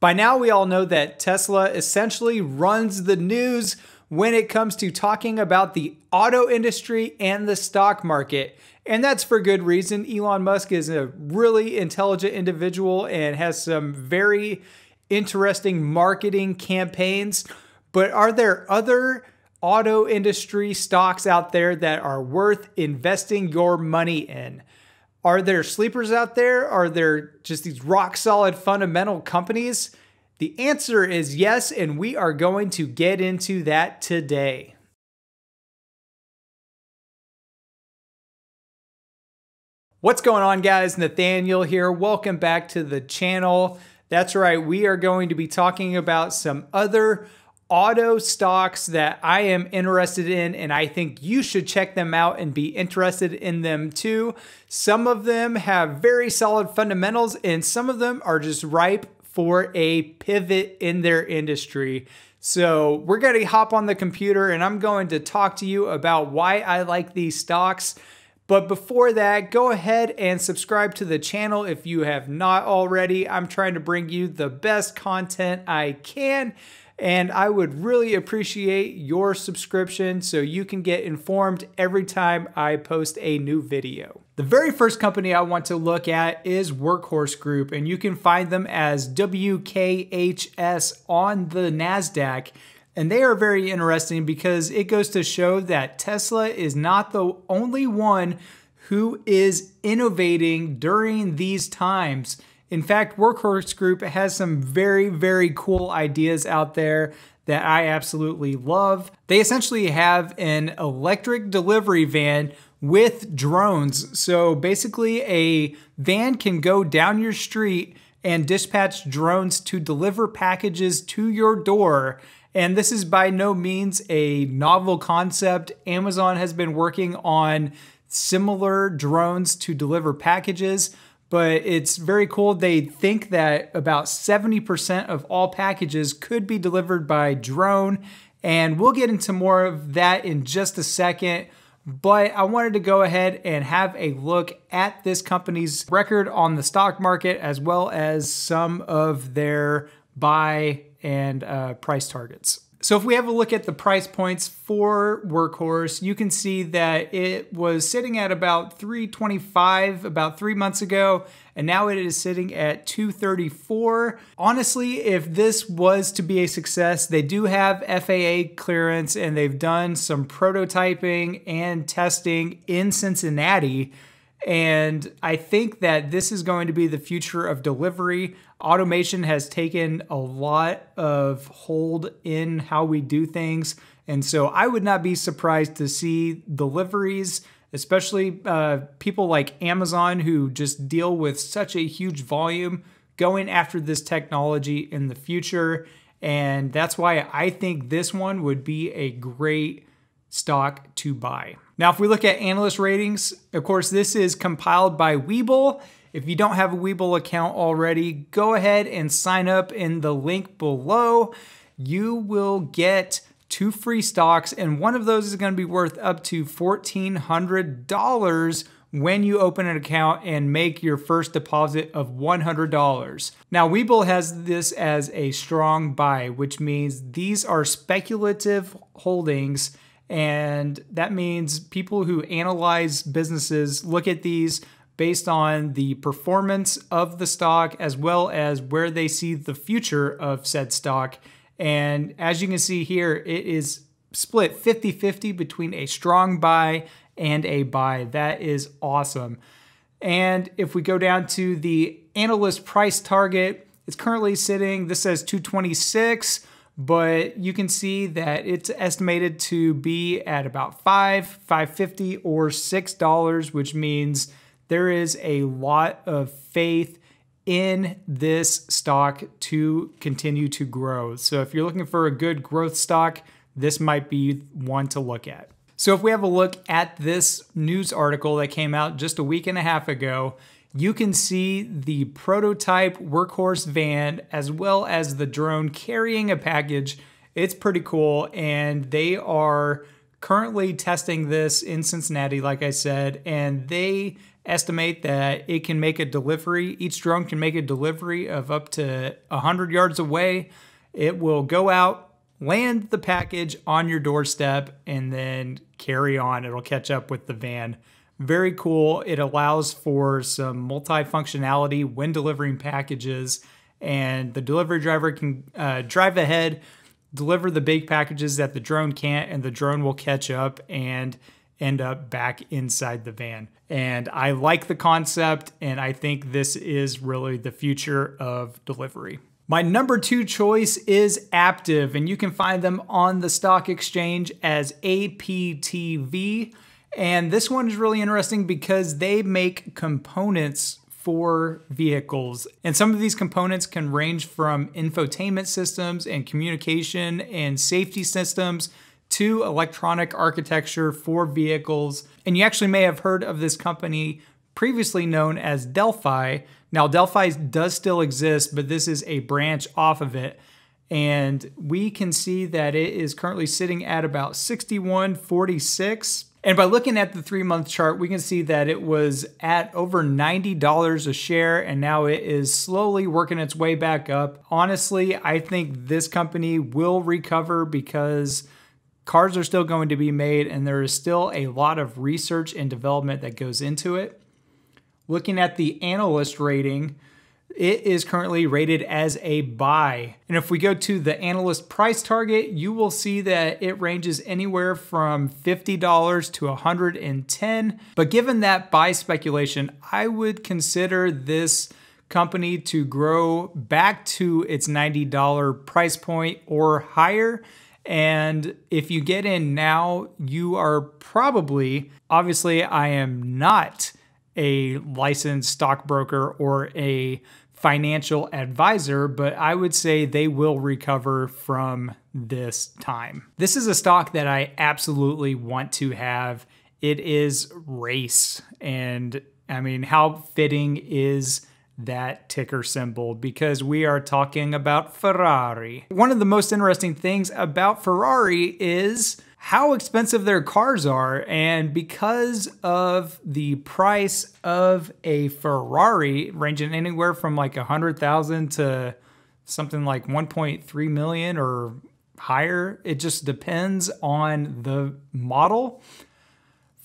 By now, we all know that Tesla essentially runs the news when it comes to talking about the auto industry and the stock market. And that's for good reason. Elon Musk is a really intelligent individual and has some very interesting marketing campaigns. But are there other auto industry stocks out there that are worth investing your money in? Are there sleepers out there? Are there just these rock solid fundamental companies? The answer is yes, and we are going to get into that today. What's going on, guys? Nathanael here. Welcome back to the channel. That's right, we are going to be talking about some other auto stocks that I am interested in, and I think you should check them out and be interested in them too. Some of them have very solid fundamentals, and some of them are just ripe for a pivot in their industry. So, we're going to hop on the computer and I'm going to talk to you about why I like these stocks. But before that, go ahead and subscribe to the channel if you have not already. I'm trying to bring you the best content I can and I would really appreciate your subscription so you can get informed every time I post a new video. The very first company I want to look at is Workhorse Group, and you can find them as WKHS on the NASDAQ. And they are very interesting because it goes to show that Tesla is not the only one who is innovating during these times. In fact, Workhorse Group has some very, very cool ideas out there that I absolutely love. They essentially have an electric delivery van with drones. So basically, a van can go down your street and dispatch drones to deliver packages to your door. And this is by no means a novel concept. Amazon has been working on similar drones to deliver packages but it's very cool. They think that about 70% of all packages could be delivered by drone, and we'll get into more of that in just a second. But I wanted to go ahead and have a look at this company's record on the stock market as well as some of their buy and uh, price targets. So if we have a look at the price points for Workhorse, you can see that it was sitting at about 325 about three months ago, and now it is sitting at 234. Honestly, if this was to be a success, they do have FAA clearance and they've done some prototyping and testing in Cincinnati. And I think that this is going to be the future of delivery. Automation has taken a lot of hold in how we do things. And so I would not be surprised to see deliveries, especially uh, people like Amazon who just deal with such a huge volume, going after this technology in the future. And that's why I think this one would be a great stock to buy. Now, if we look at analyst ratings, of course, this is compiled by Webull. If you don't have a Webull account already, go ahead and sign up in the link below. You will get two free stocks, and one of those is going to be worth up to $1,400 when you open an account and make your first deposit of $100. Now, Webull has this as a strong buy, which means these are speculative holdings and that means people who analyze businesses look at these based on the performance of the stock as well as where they see the future of said stock. And as you can see here, it is split 50 50 between a strong buy and a buy. That is awesome. And if we go down to the analyst price target, it's currently sitting, this says 226 but you can see that it's estimated to be at about five, 550 or six dollars, which means there is a lot of faith in this stock to continue to grow. So if you're looking for a good growth stock, this might be one to look at. So if we have a look at this news article that came out just a week and a half ago, you can see the prototype workhorse van as well as the drone carrying a package. It's pretty cool, and they are currently testing this in Cincinnati, like I said, and they estimate that it can make a delivery. Each drone can make a delivery of up to 100 yards away. It will go out, land the package on your doorstep, and then carry on. It'll catch up with the van. Very cool. It allows for some multi-functionality when delivering packages, and the delivery driver can uh, drive ahead, deliver the big packages that the drone can't, and the drone will catch up and end up back inside the van. And I like the concept, and I think this is really the future of delivery. My number two choice is Aptiv, and you can find them on the stock exchange as APTV. And this one is really interesting because they make components for vehicles. And some of these components can range from infotainment systems and communication and safety systems to electronic architecture for vehicles. And you actually may have heard of this company previously known as Delphi. Now, Delphi does still exist, but this is a branch off of it. And we can see that it is currently sitting at about 61.46 and by looking at the three month chart, we can see that it was at over $90 a share and now it is slowly working its way back up. Honestly, I think this company will recover because cars are still going to be made and there is still a lot of research and development that goes into it. Looking at the analyst rating, it is currently rated as a buy. And if we go to the analyst price target, you will see that it ranges anywhere from $50 to 110. But given that buy speculation, I would consider this company to grow back to its $90 price point or higher. And if you get in now, you are probably, obviously, I am not a licensed stockbroker or a financial advisor, but I would say they will recover from this time. This is a stock that I absolutely want to have. It is race. And I mean, how fitting is that ticker symbol because we are talking about Ferrari. One of the most interesting things about Ferrari is how expensive their cars are. And because of the price of a Ferrari ranging anywhere from like a hundred thousand to something like 1.3 million or higher, it just depends on the model.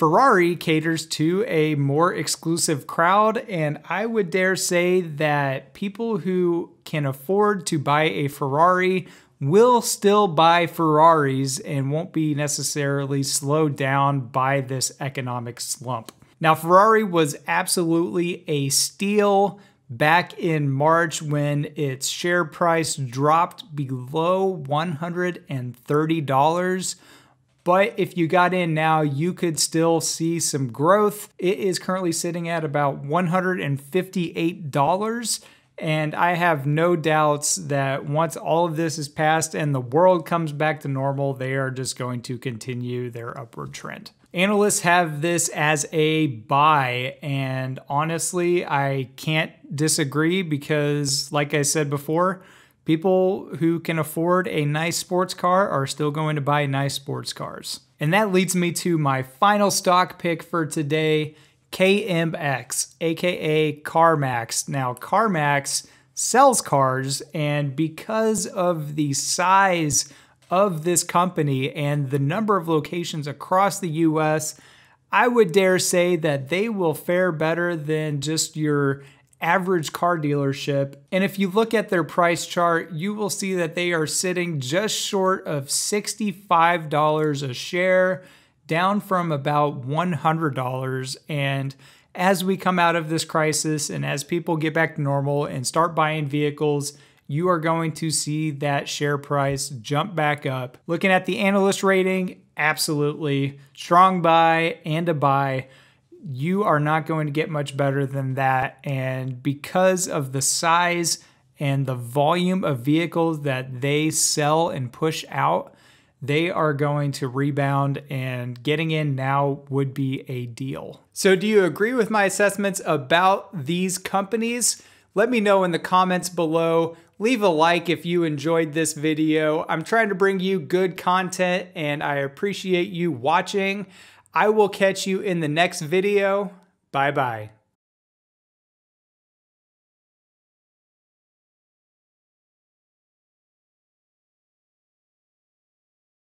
Ferrari caters to a more exclusive crowd, and I would dare say that people who can afford to buy a Ferrari will still buy Ferraris and won't be necessarily slowed down by this economic slump. Now, Ferrari was absolutely a steal back in March when its share price dropped below $130. But if you got in now, you could still see some growth. It is currently sitting at about $158 and I have no doubts that once all of this is passed and the world comes back to normal, they are just going to continue their upward trend. Analysts have this as a buy, and honestly, I can't disagree because, like I said before, people who can afford a nice sports car are still going to buy nice sports cars. And that leads me to my final stock pick for today KMX, aka CarMax. Now, CarMax sells cars, and because of the size of this company and the number of locations across the US, I would dare say that they will fare better than just your average car dealership. And if you look at their price chart, you will see that they are sitting just short of $65 a share down from about $100. And as we come out of this crisis and as people get back to normal and start buying vehicles, you are going to see that share price jump back up. Looking at the analyst rating, absolutely strong buy and a buy. You are not going to get much better than that. And because of the size and the volume of vehicles that they sell and push out, they are going to rebound and getting in now would be a deal. So, do you agree with my assessments about these companies? Let me know in the comments below. Leave a like if you enjoyed this video. I'm trying to bring you good content and I appreciate you watching. I will catch you in the next video. Bye bye.